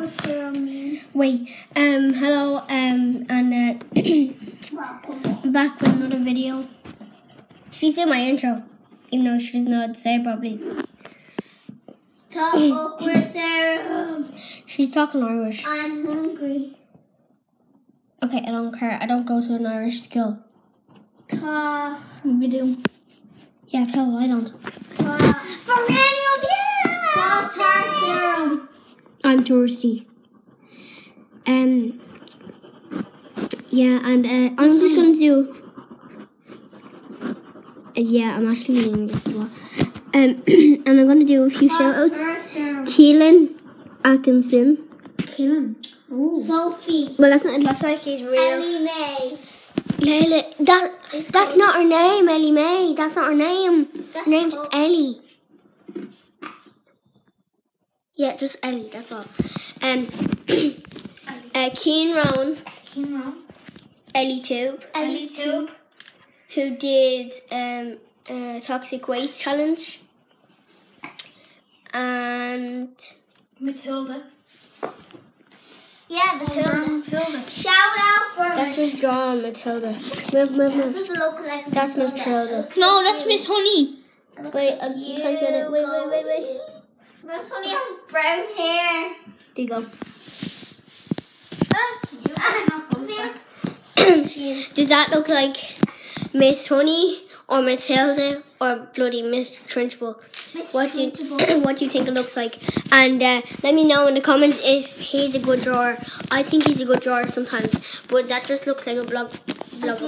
Wait, um, hello, um, and uh, back with another video. She's in my intro, even though she doesn't know how to say it properly. Top okra serum. She's talking Irish. I'm hungry. Okay, I don't care. I don't go to an Irish school. Ta. We do. Yeah, cool. I don't. Ta. Ta tar serum. I'm touristy. Um. Yeah, and uh, I'm just gonna do. Uh, yeah, I'm actually doing this as well. Um, and I'm gonna do a few shout outs. Tar serum. Keelan Atkinson. Killing. Sophie. Well, that's not. That's like his real. Ellie Mae. Layla. That. That's not her name, Ellie Mae. That's not her name. That's Her name's cool. Ellie. Yeah, just Ellie. That's all. Um. uh, Keen Rowan. Ellie too. Ellie too. who did um, a toxic waste challenge. And Matilda. Yeah, Matilda. Matilda. Shout out for That's just drawn Matilda. Move, move, move. Doesn't look like That's Matilda. No, that's Miss Honey. Wait, I can't get it. Wait, wait, wait, wait. Miss Honey has brown hair. There you go. Does that look like Miss Honey or Matilda or bloody Miss Trunchbull? Miss What do you what do you think it looks like? And uh, let me know in the comments if he's a good drawer. I think he's a good drawer sometimes, but that just looks like a blob. blob.